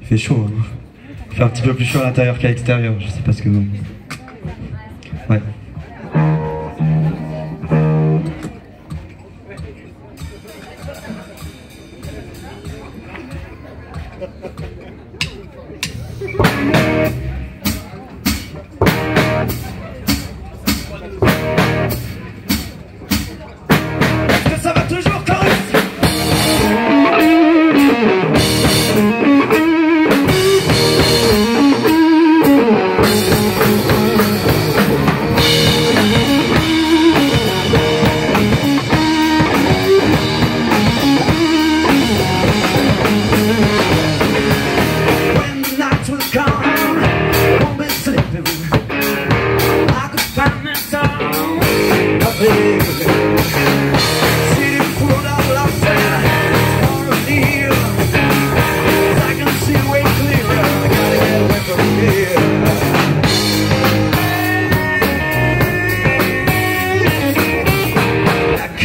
Il fait chaud. Hein. Il fait un petit peu plus chaud à l'intérieur qu'à l'extérieur. Je sais pas ce que vous. Ouais.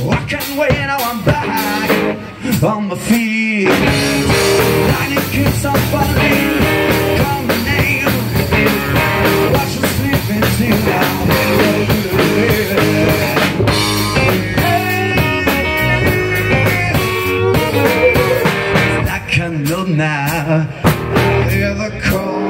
Walking away, now I'm back on my feet. I need on falling. call my name. Watch me sleeping till I'm Candle now, hear the call.